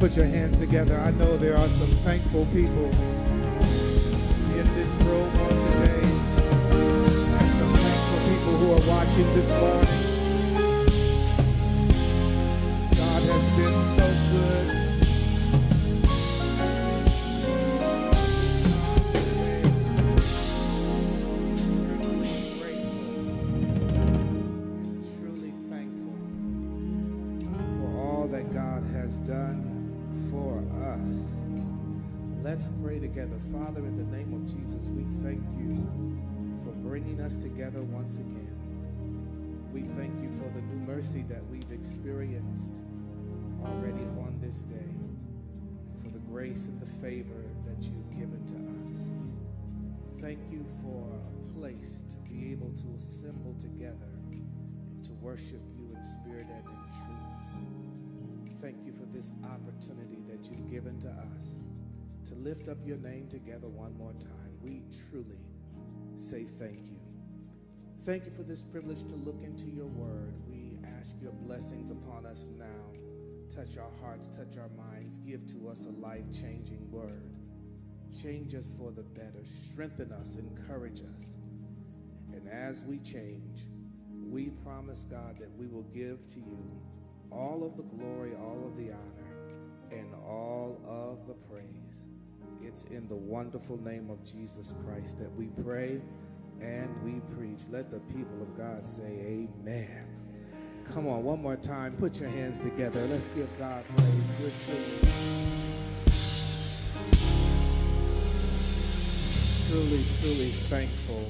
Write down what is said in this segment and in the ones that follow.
put your hands together. I know there are some thankful people in this room on today. And some thankful people who are watching this morning. God has been so good. Father, in the name of Jesus, we thank you for bringing us together once again. We thank you for the new mercy that we've experienced already on this day, for the grace and the favor that you've given to us. Thank you for a place to be able to assemble together and to worship you in spirit and in truth. Thank you for this opportunity that you've given to us lift up your name together one more time. We truly say thank you. Thank you for this privilege to look into your word. We ask your blessings upon us now. Touch our hearts, touch our minds, give to us a life changing word. Change us for the better, strengthen us, encourage us. And as we change, we promise, God, that we will give to you all of the glory, all of the honor, and all of the praise. It's in the wonderful name of Jesus Christ that we pray and we preach. Let the people of God say, Amen. Come on, one more time. Put your hands together. Let's give God praise. We're truly, truly, truly thankful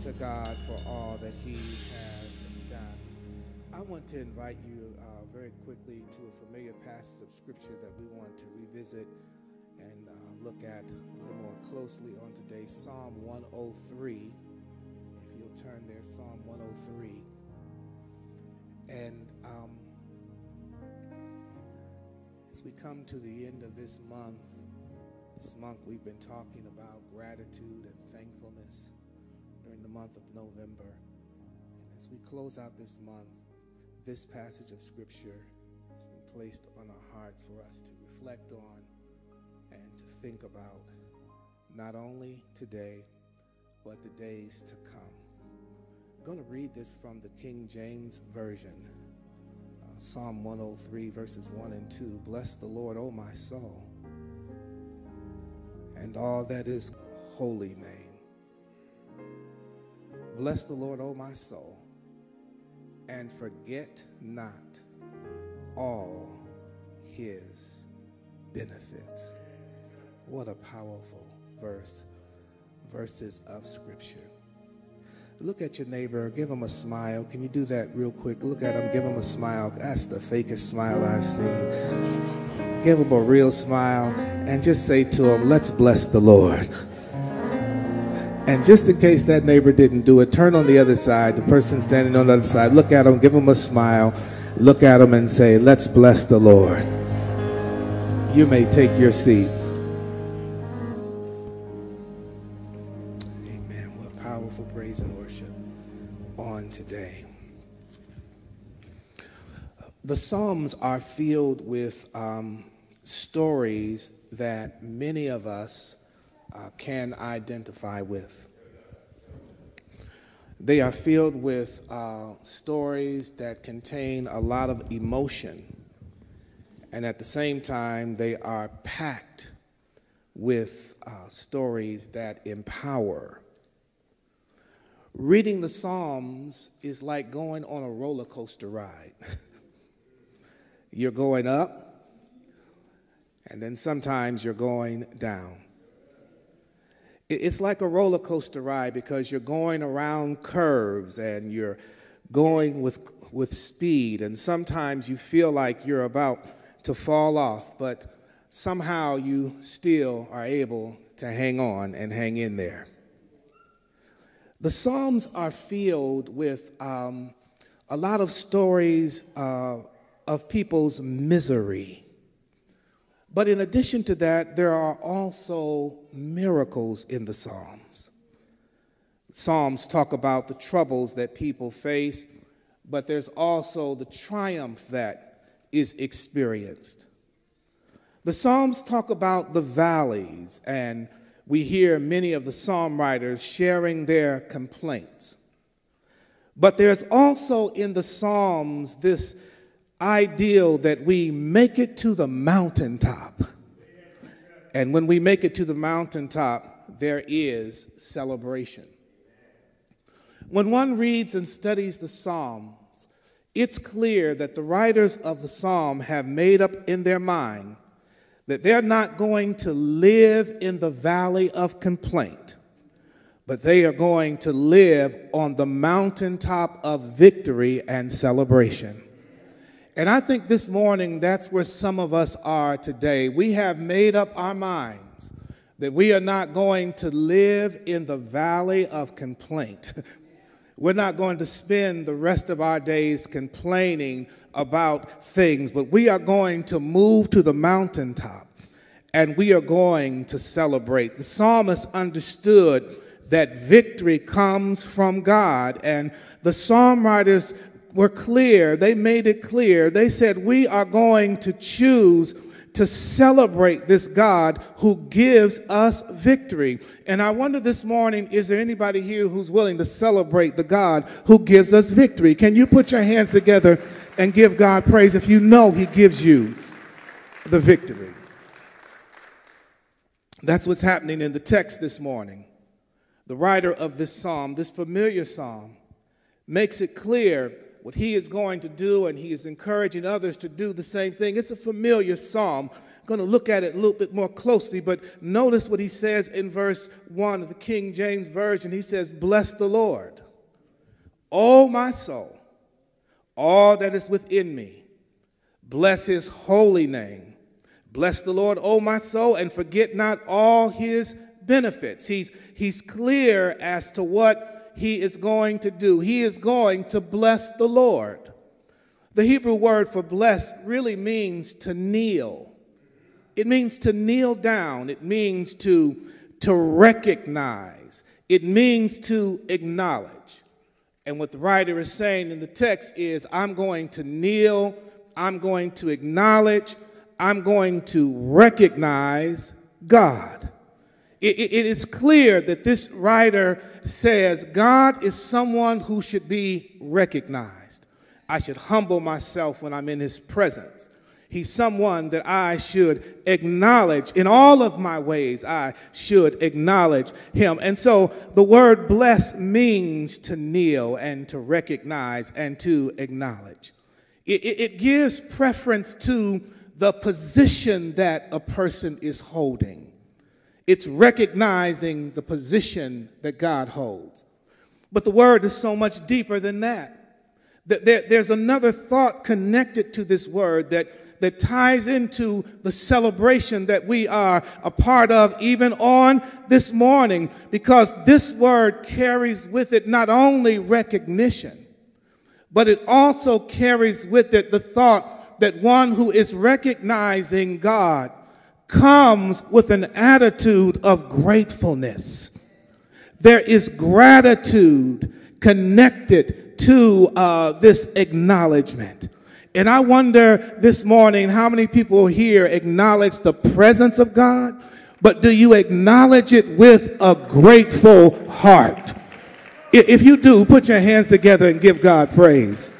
to God for all that He has done. I want to invite you uh, very quickly to a familiar passage of Scripture that we want to revisit look at a little more closely on today Psalm 103. If you'll turn there, Psalm 103. And um, as we come to the end of this month, this month we've been talking about gratitude and thankfulness during the month of November. And as we close out this month, this passage of Scripture has been placed on our hearts for us to reflect on think about not only today, but the days to come. I'm going to read this from the King James Version. Uh, Psalm 103, verses 1 and 2. Bless the Lord, O my soul, and all that is holy name. Bless the Lord, O my soul, and forget not all his benefits. What a powerful verse, verses of Scripture. Look at your neighbor, give him a smile. Can you do that real quick? Look at him, give him a smile. That's the fakest smile I've seen. Give him a real smile and just say to him, Let's bless the Lord. And just in case that neighbor didn't do it, turn on the other side. The person standing on the other side, look at him, give him a smile. Look at him and say, Let's bless the Lord. You may take your seats. Today. The Psalms are filled with um, stories that many of us uh, can identify with. They are filled with uh, stories that contain a lot of emotion, and at the same time, they are packed with uh, stories that empower. Reading the Psalms is like going on a roller coaster ride. you're going up, and then sometimes you're going down. It's like a roller coaster ride because you're going around curves and you're going with, with speed, and sometimes you feel like you're about to fall off, but somehow you still are able to hang on and hang in there. The Psalms are filled with um, a lot of stories uh, of people's misery. But in addition to that, there are also miracles in the Psalms. Psalms talk about the troubles that people face, but there's also the triumph that is experienced. The Psalms talk about the valleys, and we hear many of the psalm writers sharing their complaints. But there's also in the Psalms this ideal that we make it to the mountaintop. And when we make it to the mountaintop, there is celebration. When one reads and studies the Psalms, it's clear that the writers of the Psalm have made up in their mind that they're not going to live in the valley of complaint, but they are going to live on the mountaintop of victory and celebration. And I think this morning that's where some of us are today. We have made up our minds that we are not going to live in the valley of complaint. We're not going to spend the rest of our days complaining about things, but we are going to move to the mountaintop and we are going to celebrate. The psalmist understood that victory comes from God, and the psalm writers were clear. They made it clear. They said, We are going to choose to celebrate this God who gives us victory. And I wonder this morning is there anybody here who's willing to celebrate the God who gives us victory? Can you put your hands together and give God praise if you know He gives you the victory? That's what's happening in the text this morning. The writer of this psalm, this familiar psalm, makes it clear what he is going to do, and he is encouraging others to do the same thing. It's a familiar psalm. I'm going to look at it a little bit more closely, but notice what he says in verse 1 of the King James Version. He says, Bless the Lord, O my soul, all that is within me. Bless his holy name. Bless the Lord, O my soul, and forget not all his benefits. He's, he's clear as to what he is going to do. He is going to bless the Lord. The Hebrew word for bless really means to kneel. It means to kneel down. It means to, to recognize. It means to acknowledge. And what the writer is saying in the text is I'm going to kneel, I'm going to acknowledge, I'm going to recognize God. It, it, is clear that this writer says God is someone who should be recognized. I should humble myself when I'm in his presence. He's someone that I should acknowledge in all of my ways. I should acknowledge him. And so the word bless means to kneel and to recognize and to acknowledge. It, it, it gives preference to the position that a person is holding. It's recognizing the position that God holds. But the word is so much deeper than that. That there's another thought connected to this word that, that ties into the celebration that we are a part of even on this morning, because this word carries with it not only recognition, but it also carries with it the thought that one who is recognizing God comes with an attitude of gratefulness. There is gratitude connected to uh, this acknowledgement. And I wonder this morning how many people here acknowledge the presence of God, but do you acknowledge it with a grateful heart? If you do, put your hands together and give God praise.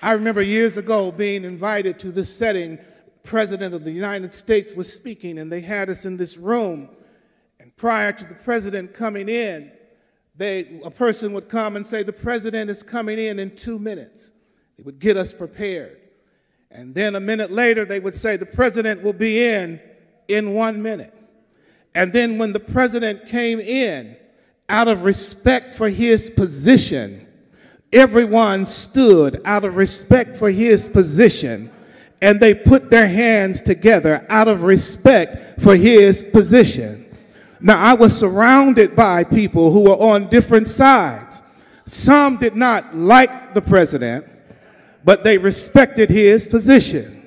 I remember years ago being invited to this setting. President of the United States was speaking, and they had us in this room. And prior to the president coming in, they, a person would come and say, The president is coming in in two minutes. They would get us prepared. And then a minute later, they would say, The president will be in in one minute. And then when the president came in, out of respect for his position, everyone stood out of respect for his position and they put their hands together out of respect for his position. Now, I was surrounded by people who were on different sides. Some did not like the president, but they respected his position.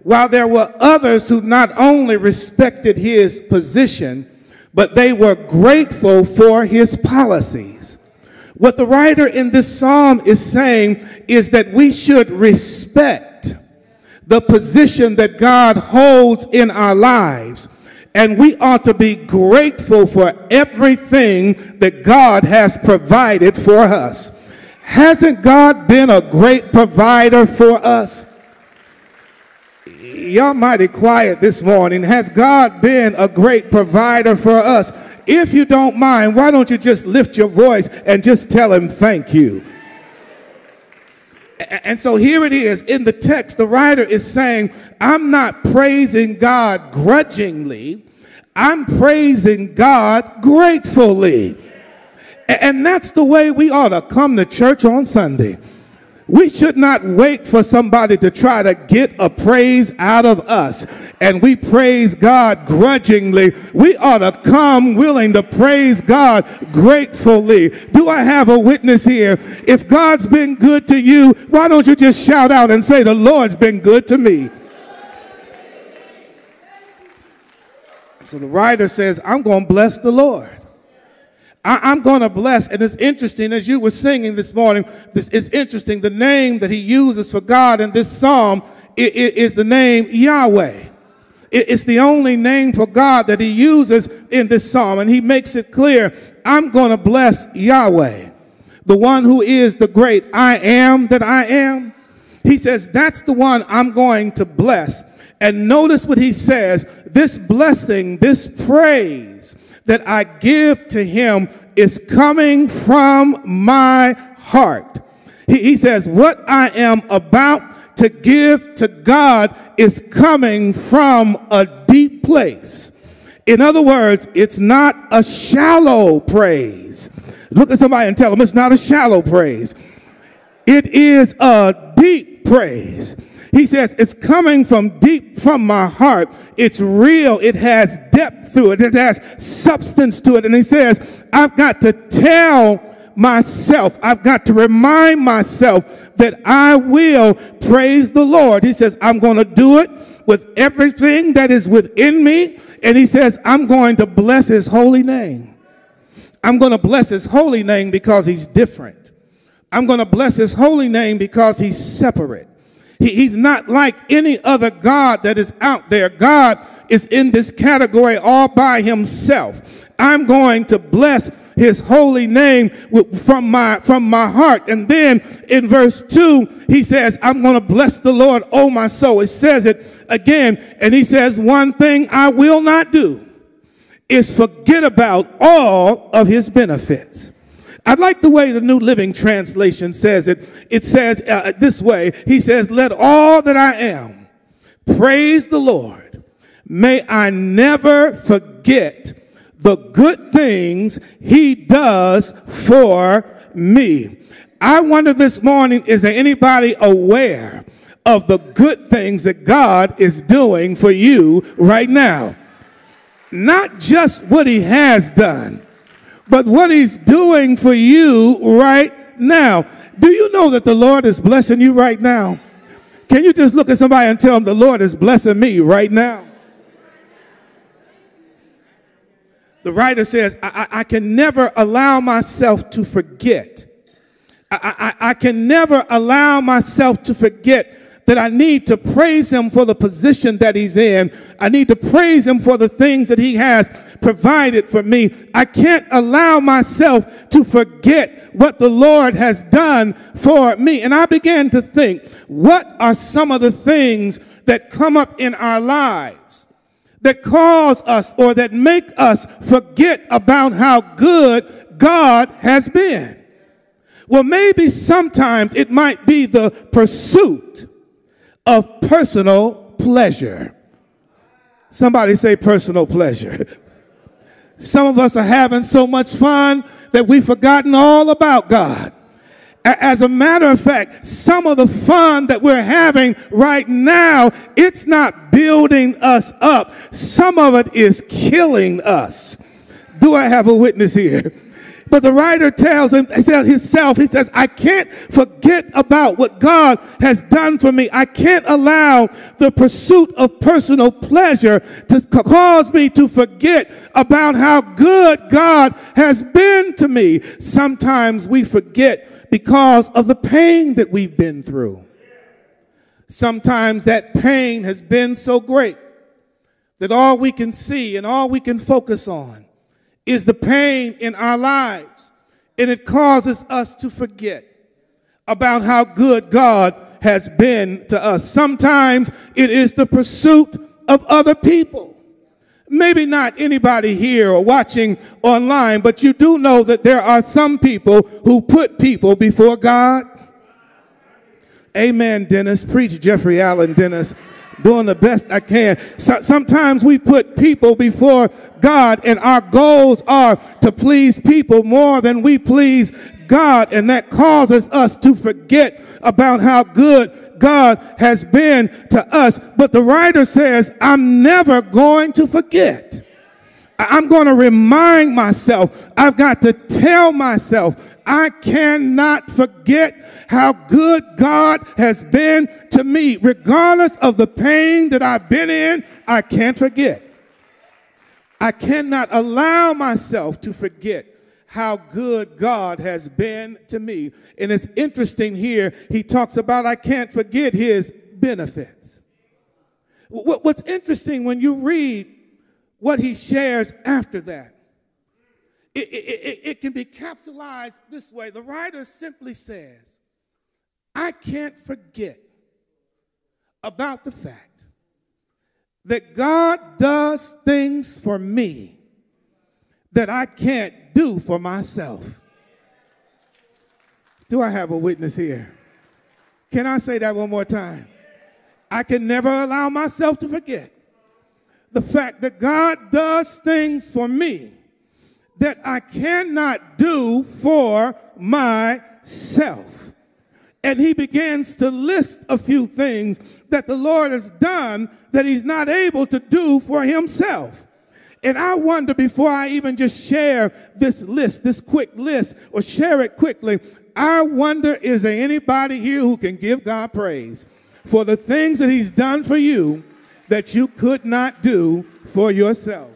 While there were others who not only respected his position, but they were grateful for his policies. What the writer in this psalm is saying is that we should respect the position that God holds in our lives. And we ought to be grateful for everything that God has provided for us. Hasn't God been a great provider for us? Y'all mighty quiet this morning. Has God been a great provider for us? If you don't mind, why don't you just lift your voice and just tell him thank you? And so here it is in the text, the writer is saying, I'm not praising God grudgingly, I'm praising God gratefully. And that's the way we ought to come to church on Sunday. We should not wait for somebody to try to get a praise out of us and we praise God grudgingly. We ought to come willing to praise God gratefully. Do I have a witness here? If God's been good to you, why don't you just shout out and say, The Lord's been good to me? So the writer says, I'm going to bless the Lord. I, am going to bless. And it's interesting, as you were singing this morning, this is interesting. The name that he uses for God in this psalm is the name Yahweh. It's the only name for God that he uses in this psalm. And he makes it clear I'm going to bless Yahweh, the one who is the great I am that I am. He says, That's the one I'm going to bless. And notice what he says this blessing, this praise that I give to him is coming from my heart. He, he says, What I am about to give to God is coming from a deep place. In other words, it's not a shallow praise. Look at somebody and tell them it's not a shallow praise. It is a deep praise. He says, it's coming from deep from my heart. It's real. It has depth to it. It has substance to it. And he says, I've got to tell myself, I've got to remind myself that I will praise the Lord. He says, I'm going to do it with everything that is within me. And he says, I'm going to bless his holy name. I'm going to bless his holy name because he's different. I'm going to bless his holy name because he's separate. He, he's not like any other God that is out there. God is in this category all by himself. I'm going to bless his holy name from my from my heart and then in verse 2 he says i'm going to bless the lord oh my soul it says it again and he says one thing i will not do is forget about all of his benefits I like the way the New Living Translation says it. It says uh, this way He says, Let all that I am praise the Lord. May I never forget the good things He does for me. I wonder this morning is there anybody aware of the good things that God is doing for you right now? Not just what He has done but what he's doing for you right now. Do you know that the Lord is blessing you right now? Can you just look at somebody and tell them the Lord is blessing me right now? The writer says, I, I, I can never allow myself to forget. I, I, I can never allow myself to forget that I need to praise him for the position that he's in. I need to praise him for the things that he has provided for me. I can't allow myself to forget what the Lord has done for me. And I began to think, what are some of the things that come up in our lives that cause us or that make us forget about how good God has been? Well, maybe sometimes it might be the pursuit of personal pleasure. Somebody say personal pleasure. Some of us are having so much fun that we've forgotten all about God. As a matter of fact, some of the fun that we're having right now, it's not building us up. Some of it is killing us. Do I have a witness here? But the writer tells him, he says himself, he says, I can't forget about what God has done for me. I can't allow the pursuit of personal pleasure to cause me to forget about how good God has been to me. Sometimes we forget because of the pain that we've been through. Sometimes that pain has been so great that all we can see and all we can focus on is the pain in our lives. And it causes us to forget about how good God has been to us. Sometimes it is the pursuit of other people. Maybe not anybody here or watching online, but you do know that there are some people who put people before God. Amen, Dennis. Preach Jeffrey Allen, Dennis. Doing the best I can. So, sometimes we put people before God, and our goals are to please people more than we please God, and that causes us to forget about how good God has been to us. But the writer says, I'm never going to forget. I'm going to remind myself. I've got to tell myself I cannot forget how good God has been to me. Regardless of the pain that I've been in, I can't forget. I cannot allow myself to forget how good God has been to me. And it's interesting here, he talks about, I can't forget his benefits. What's interesting when you read what he shares after that, it, it, it, it can be capitalized this way. The writer simply says, I can't forget about the fact that God does things for me that I can't do for myself. Do I have a witness here? Can I say that one more time? I can never allow myself to forget the fact that God does things for me that I cannot do for myself. And he begins to list a few things that the Lord has done that he's not able to do for himself. And I wonder before I even just share this list, this quick list, or share it quickly, I wonder is there anybody here who can give God praise for the things that He's done for you that you could not do for yourself?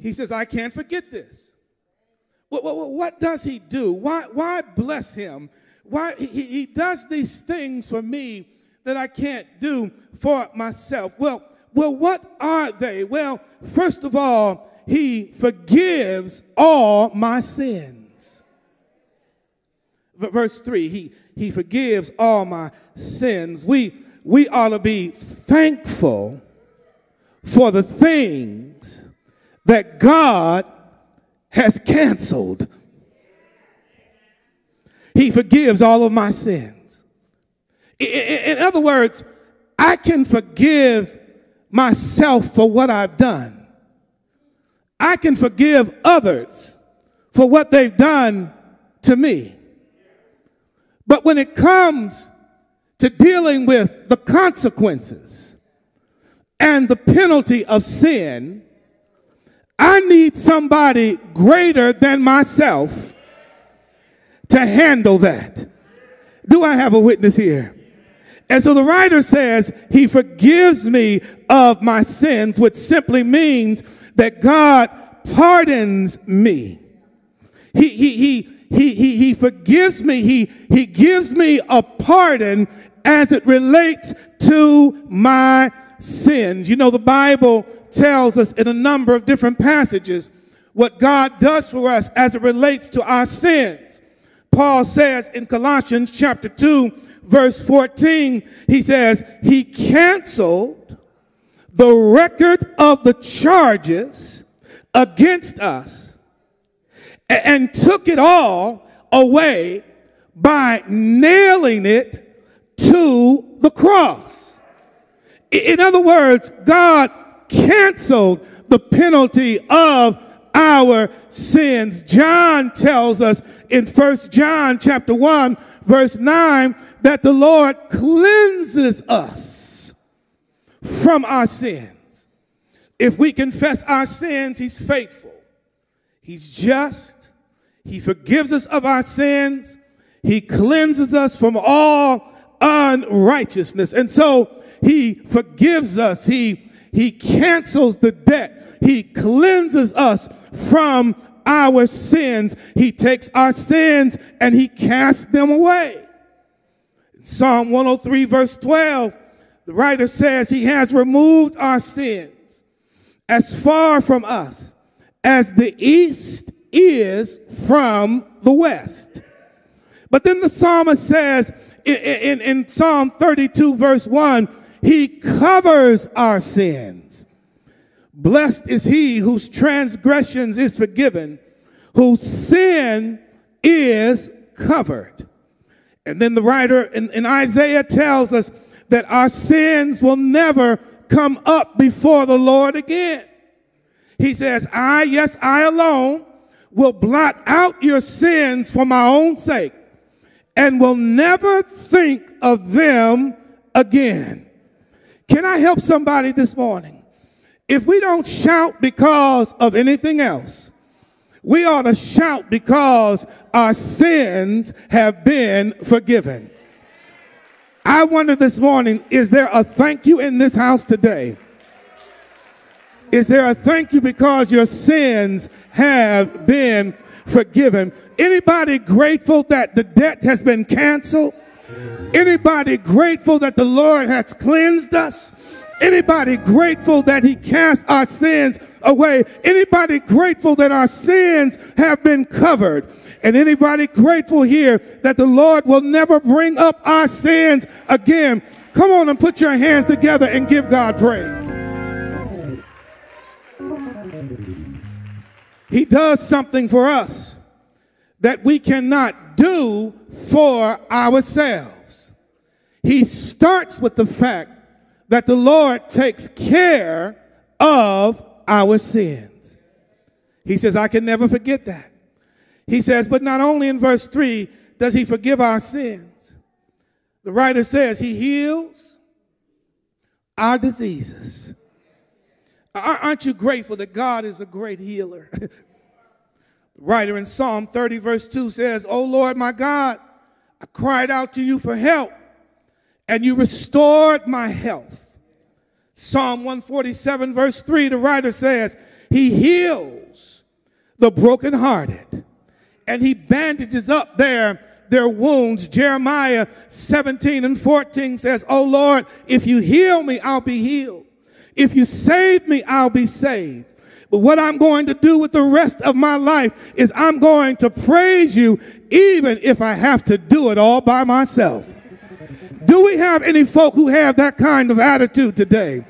He says, I can't forget this. What, what, what does he do? Why, why bless him? Why he, he does these things for me that I can't do for myself. Well, well, what are they? Well, first of all, he forgives all my sins. Verse 3, he, he forgives all my sins. We, we ought to be thankful for the things that God has canceled. He forgives all of my sins. In other words, I can forgive myself for what I've done. I can forgive others for what they've done to me. But when it comes to dealing with the consequences and the penalty of sin, I need somebody greater than myself to handle that. Do I have a witness here? And so the writer says, He forgives me of my sins, which simply means that God pardons me. He, he, he, he, he, he forgives me. He, he gives me a pardon as it relates to my sins. You know, the Bible tells us in a number of different passages what God does for us as it relates to our sins. Paul says in Colossians chapter 2, verse 14, he says, He canceled the record of the charges against us and took it all away by nailing it to the cross. In other words, God canceled the penalty of our sins. John tells us in First John chapter 1 verse 9 that the Lord cleanses us from our sins. If we confess our sins, he's faithful. He's just. He forgives us of our sins. He cleanses us from all unrighteousness. And so he forgives us. He, he cancels the debt. He cleanses us from our sins. He takes our sins and he casts them away. Psalm 103 verse 12, the writer says he has removed our sins as far from us as the east is from the west. But then the psalmist says in, in, in Psalm 32 verse 1, he covers our sins. Blessed is he whose transgressions is forgiven, whose sin is covered. And then the writer in, in, Isaiah tells us that our sins will never come up before the Lord again. He says, I, yes, I alone will blot out your sins for my own sake and will never think of them again. Can I help somebody this morning? If we don't shout because of anything else, we ought to shout because our sins have been forgiven. I wonder this morning, is there a thank you in this house today? Is there a thank you because your sins have been forgiven? Anybody grateful that the debt has been canceled? Anybody grateful that the Lord has cleansed us? Anybody grateful that he cast our sins away? Anybody grateful that our sins have been covered? And anybody grateful here that the Lord will never bring up our sins again? Come on and put your hands together and give God praise. He does something for us that we cannot do for ourselves. He starts with the fact that the Lord takes care of our sins. He says, I can never forget that. He says, but not only in verse 3 does he forgive our sins, the writer says he heals our diseases. Aren't you grateful that God is a great healer? writer in Psalm 30, verse 2 says, Oh Lord my God, I cried out to you for help, and you restored my health. Psalm 147, verse 3, the writer says, He heals the brokenhearted, and He bandages up their, their wounds. Jeremiah 17 and 14 says, Oh Lord, if you heal me, I'll be healed. If you save me, I'll be saved. But what I'm going to do with the rest of my life is I'm going to praise you even if I have to do it all by myself. Do we have any folk who have that kind of attitude today?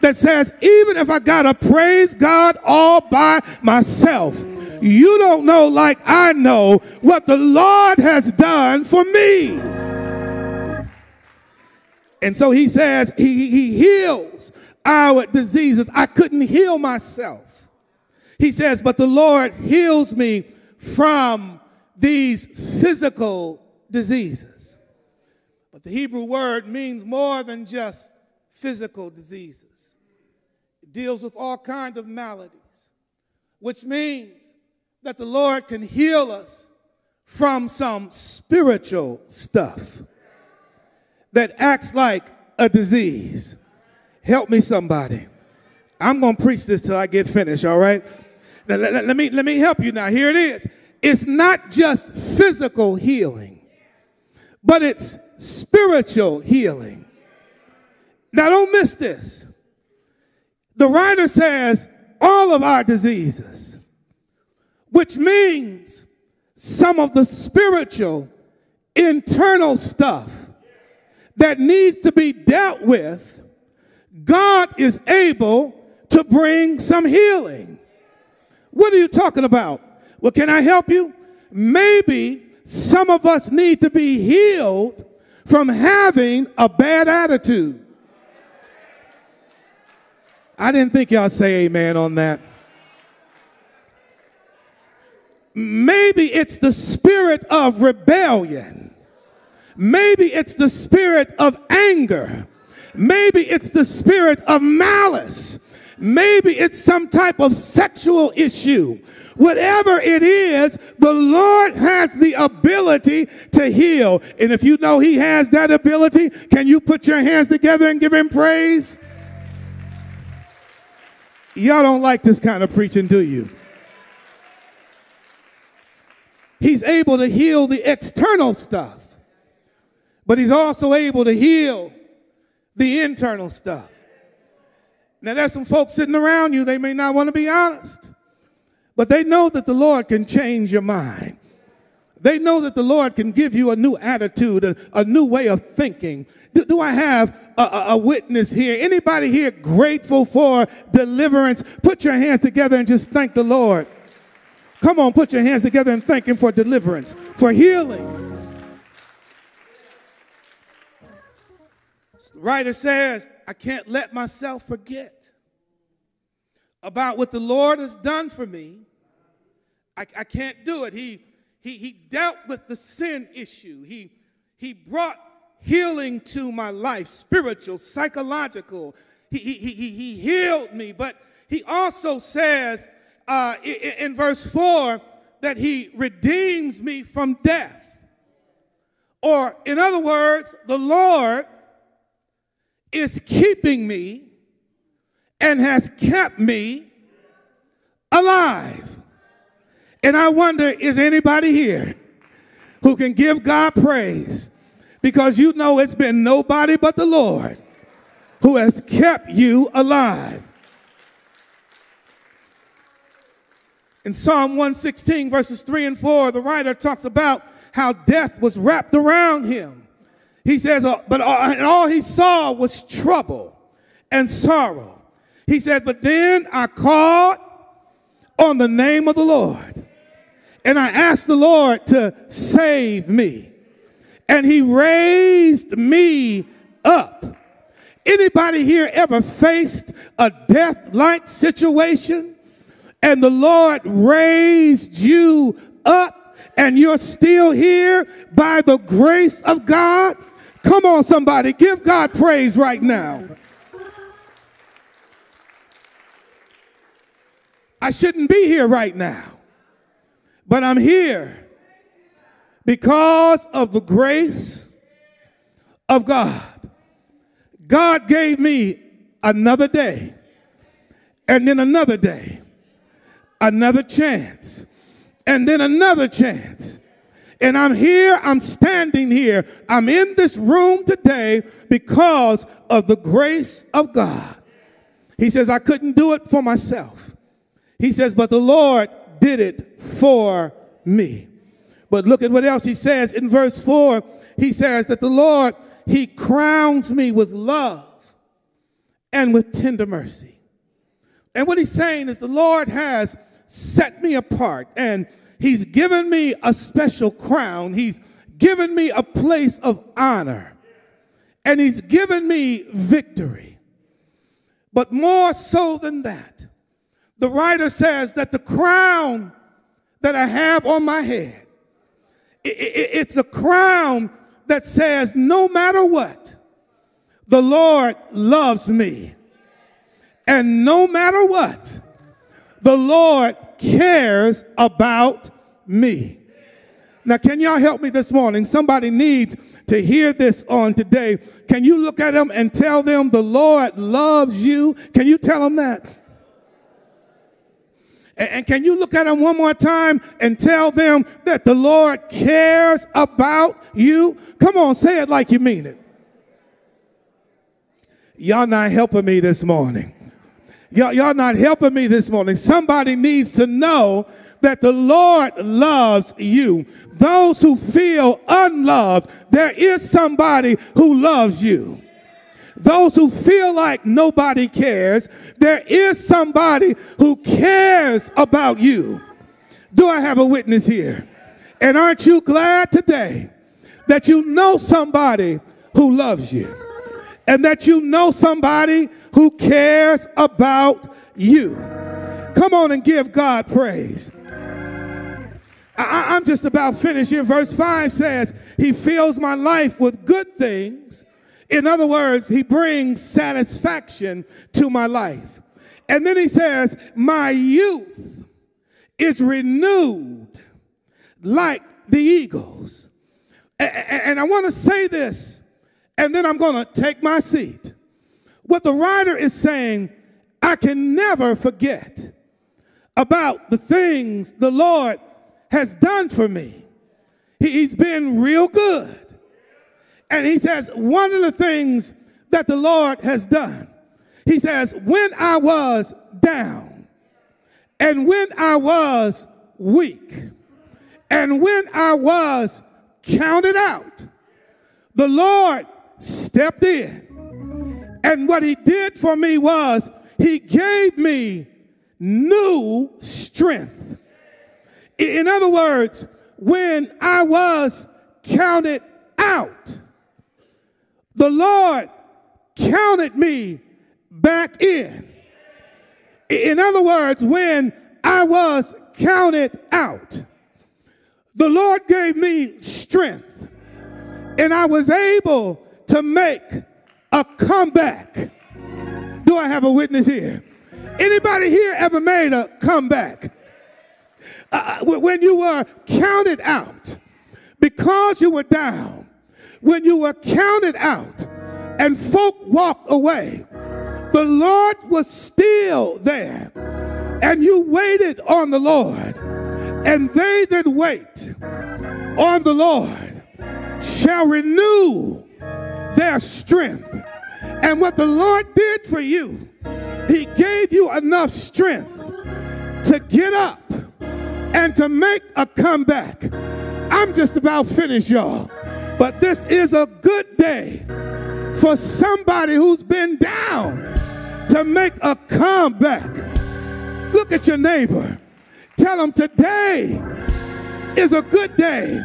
That says, even if I gotta praise God all by myself, you don't know like I know what the Lord has done for me. And so he says, he, he heals our diseases. I couldn't heal myself. He says, but the Lord heals me from these physical diseases. But the Hebrew word means more than just physical diseases. It deals with all kinds of maladies, which means that the Lord can heal us from some spiritual stuff that acts like a disease. Help me, somebody. I'm going to preach this till I get finished, all right? Let, let, let, me, let me help you now. Here it is. It's not just physical healing, but it's spiritual healing. Now, don't miss this. The writer says all of our diseases, which means some of the spiritual, internal stuff that needs to be dealt with God is able to bring some healing. What are you talking about? Well, can I help you? Maybe some of us need to be healed from having a bad attitude. I didn't think y'all say amen on that. Maybe it's the spirit of rebellion. Maybe it's the spirit of anger. Maybe it's the spirit of malice. Maybe it's some type of sexual issue. Whatever it is, the Lord has the ability to heal. And if you know He has that ability, can you put your hands together and give Him praise? Y'all don't like this kind of preaching, do you? He's able to heal the external stuff, but He's also able to heal the internal stuff. Now, there's some folks sitting around you, they may not want to be honest, but they know that the Lord can change your mind. They know that the Lord can give you a new attitude, a, a new way of thinking. Do, do I have a, a, a witness here? Anybody here grateful for deliverance? Put your hands together and just thank the Lord. Come on, put your hands together and thank Him for deliverance, for healing. The writer says, I can't let myself forget about what the Lord has done for me. I, I can't do it. He he, he dealt with the sin issue. He, he brought healing to my life, spiritual, psychological. He, he, he, he healed me. But he also says uh, in, in verse 4 that he redeems me from death. Or, in other words, the Lord is keeping me and has kept me alive. And I wonder, is anybody here who can give God praise? Because you know it's been nobody but the Lord who has kept you alive. In Psalm 116, verses 3 and 4, the writer talks about how death was wrapped around him. He says, uh, but and all he saw was trouble and sorrow. He said, but then I called on the name of the Lord and I asked the Lord to save me. And he raised me up. Anybody here ever faced a death-like situation and the Lord raised you up and you're still here by the grace of God? Come on, somebody, give God praise right now. I shouldn't be here right now. But I'm here because of the grace of God. God gave me another day, and then another day, another chance, and then another chance. And I'm here, I'm standing here, I'm in this room today because of the grace of God. He says, I couldn't do it for myself. He says, but the Lord did it for me. But look at what else he says in verse 4. He says that the Lord, he crowns me with love and with tender mercy. And what he's saying is the Lord has set me apart and he's given me a special crown. He's given me a place of honor and he's given me victory. But more so than that, the writer says that the crown that I have on my head, it's a crown that says, no matter what, the Lord loves me. And no matter what, the Lord cares about me. Now, can y'all help me this morning? Somebody needs to hear this on today. Can you look at them and tell them the Lord loves you? Can you tell them that? And, can you look at them one more time and tell them that the Lord cares about you? Come on, say it like you mean it. Y'all not helping me this morning. Y'all, y'all not helping me this morning. Somebody needs to know that the Lord loves you. Those who feel unloved, there is somebody who loves you. Those who feel like nobody cares, there is somebody who cares about you. Do I have a witness here? And aren't you glad today that you know somebody who loves you and that you know somebody who cares about you? Come on and give God praise. I, am just about finished here. Verse 5 says, He fills my life with good things in other words, he brings satisfaction to my life. And then he says, My youth is renewed like the eagles. And I want to say this, and then I'm going to take my seat. What the writer is saying, I can never forget about the things the Lord has done for me. He's been real good. And he says, one of the things that the Lord has done, he says, when I was down, and when I was weak, and when I was counted out, the Lord stepped in. And what he did for me was he gave me new strength. In other words, when I was counted out, the Lord counted me back in. In other words, when I was counted out, the Lord gave me strength and I was able to make a comeback. Do I have a witness here? Anybody here ever made a comeback? Uh, uh when you were counted out because you were down, when you were counted out and folk walked away, the Lord was still there and you waited on the Lord. And they that wait on the Lord shall renew their strength. And what the Lord did for you, He gave you enough strength to get up and to make a comeback. I'm just about finished, y'all. But this is a good day for somebody who's been down to make a comeback. Look at your neighbor. Tell them today is a good day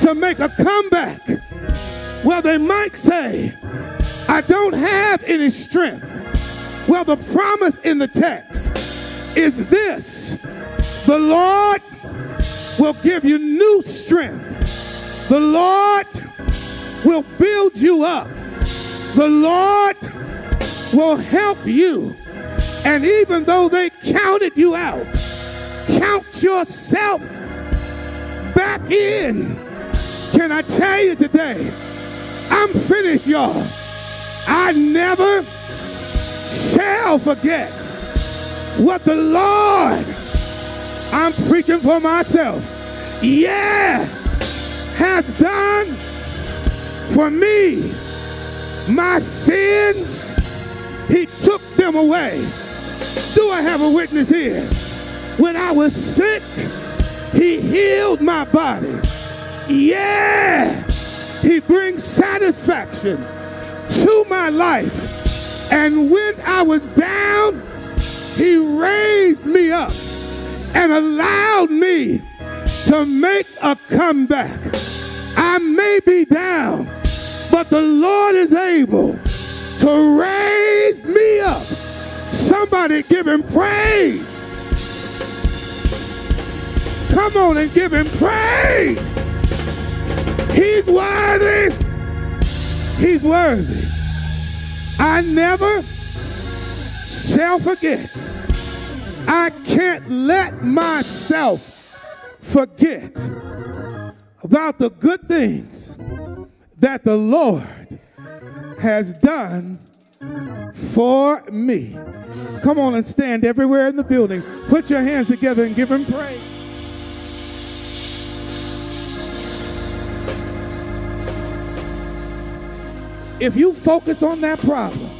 to make a comeback. Well, they might say, I don't have any strength. Well, the promise in the text is this the Lord will give you new strength, the Lord will build you up, the Lord will help you. And even though they counted you out, count yourself back in. Can I tell you today? I'm finished, y'all. I never shall forget what the Lord, I'm preaching for myself, yeah, has done for me. My sins, He took them away. Do I have a witness here? When I was sick, He healed my body. Yeah. He brings satisfaction to my life. And when I was down, He raised me up and allowed me to make a comeback. I may be down, but the Lord is able to raise me up. Somebody give him praise. Come on and give him praise. He's worthy. He's worthy. I never shall forget. I can't let myself forget about the good things that the Lord has done for me. Come on and stand everywhere in the building. Put your hands together and give him praise. If you focus on that problem,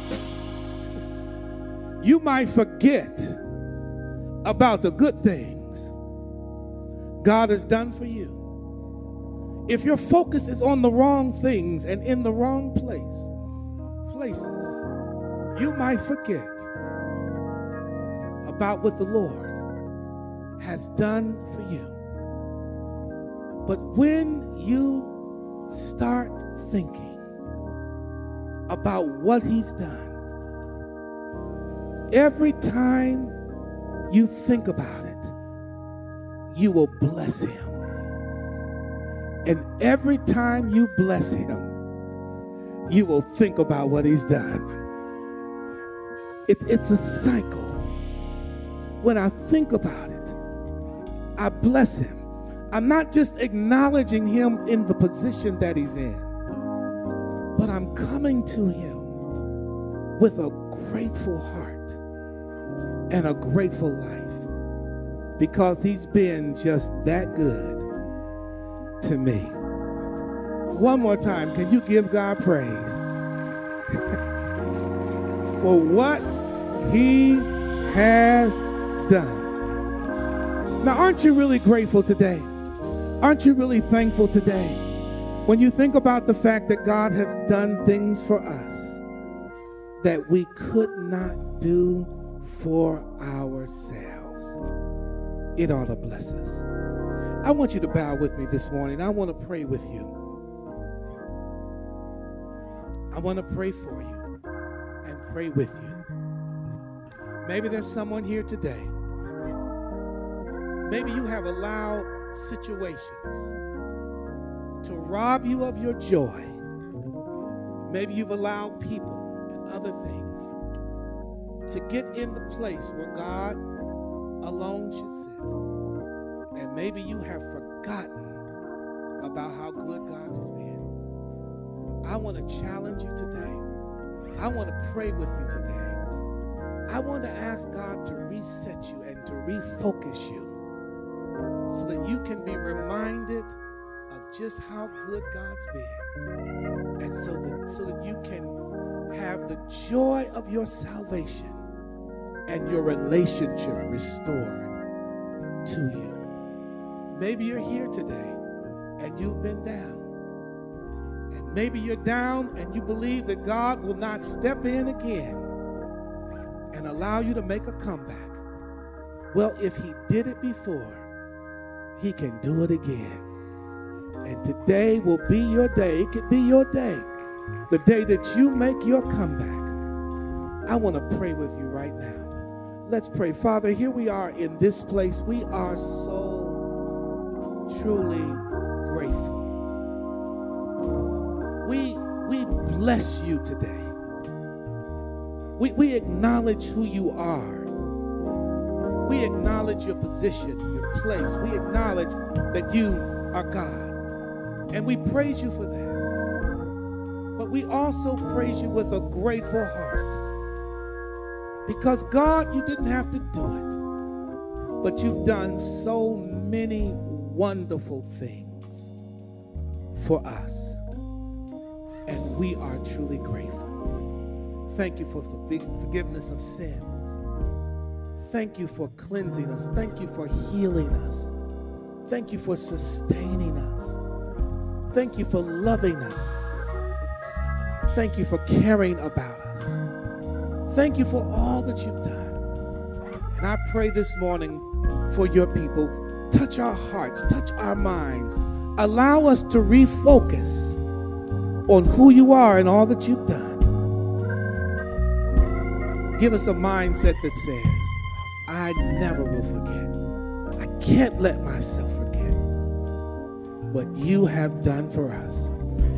you might forget about the good things God has done for you. If your focus is on the wrong things and in the wrong place, places, you might forget about what the Lord has done for you. But when you start thinking about what he's done. Every time you think about it, you will bless him. And every time you bless him, you will think about what he's done. It's, it's a cycle. When I think about it, I bless him. I'm not just acknowledging him in the position that he's in but I'm coming to Him with a grateful heart and a grateful life because He's been just that good to me. One more time, can you give God praise for what he has done? Now, aren't you really grateful today? Aren't you really thankful today? When you think about the fact that God has done things for us that we could not do for ourselves, it ought to bless us. I want you to bow with me this morning. I want to pray with you. I want to pray for you and pray with you. Maybe there's someone here today. Maybe you have allowed situations to rob you of your joy. Maybe you've allowed people and other things to get in the place where God alone should sit. And maybe you have forgotten about how good God has been. I want to challenge you today. I want to pray with you today. I want to ask God to reset you and to refocus you so that you can be reminded of just how good God's been. And so that, so that you can have the joy of your salvation and your relationship restored to you. Maybe you're here today and you've been down. And maybe you're down and you believe that God will not step in again and allow you to make a comeback. Well, if He did it before, He can do it again. And today will be your day. It could be your day. The day that you make your comeback. I want to pray with you right now. Let's pray. Father, here we are in this place. We are so truly grateful. We, we bless you today. We, we acknowledge who you are. We acknowledge your position, your place. We acknowledge that you are God. And we praise you for that. But we also praise you with a grateful heart. Because God, you didn't have to do it, but you've done so many wonderful things for us. And we are truly grateful. Thank you for the forgiveness of sins. Thank you for cleansing us. Thank you for healing us. Thank you for sustaining us. Thank you for loving us. Thank you for caring about us. Thank you for all that you've done. And I pray this morning for your people. Touch our hearts, touch our minds. Allow us to refocus on who you are and all that you've done. Give us a mindset that says, I never will forget. I can't let myself forget what you have done for us.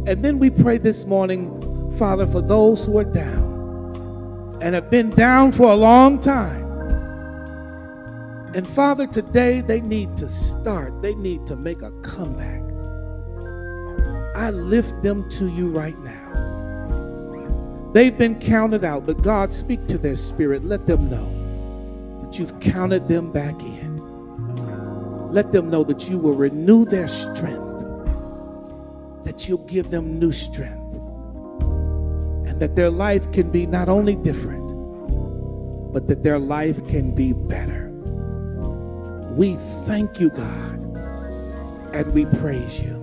And then we pray this morning, Father, for those who are down and have been down for a long time. And Father, today they need to start, they need to make a comeback. I lift them to you right now. They've been counted out, but God, speak to their spirit. Let them know that you've counted them back in. Let them know that you will renew their strength, that you'll give them new strength and that their life can be not only different, but that their life can be better. We thank you, God, and we praise you.